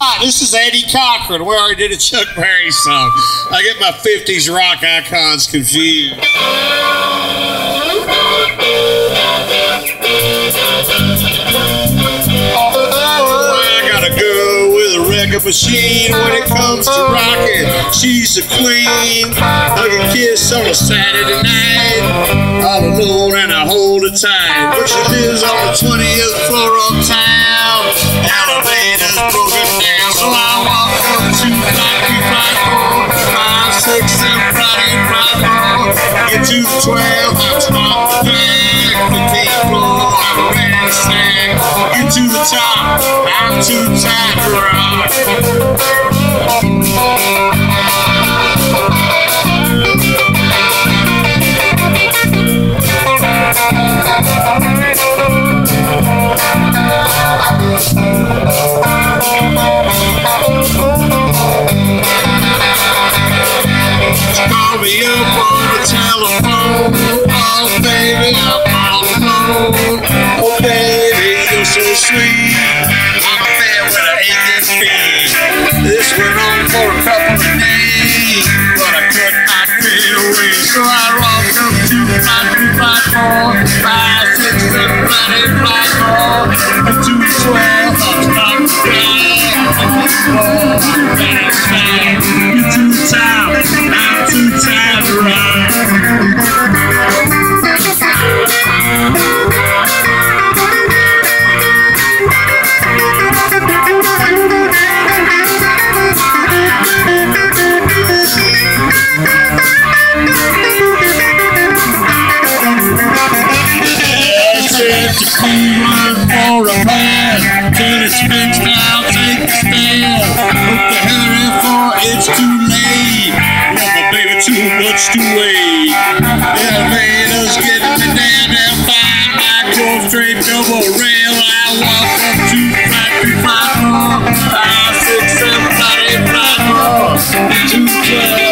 right, this is Eddie Cochran. We already did a Chuck Berry song. I get my 50s rock icons confused. I gotta go with a record machine when it comes to rocking. She's a queen. Hug a kiss on a Saturday night. All alone and I hold her tight. But she lives on the 20th floor So I walk up to like three, five, six, seven, Friday, Friday, Get to the 12, I'm stop the deck. 15th floor, I'm sing. Get to the top, I'm too tired to rock. You're Tennis fence now, take the stand. Look the Henry for it's too late. Love a baby too much to wait. Elevators get me down damn fine. I go straight double rail. I walk up to five three five four five six seven five eight five four two twelve.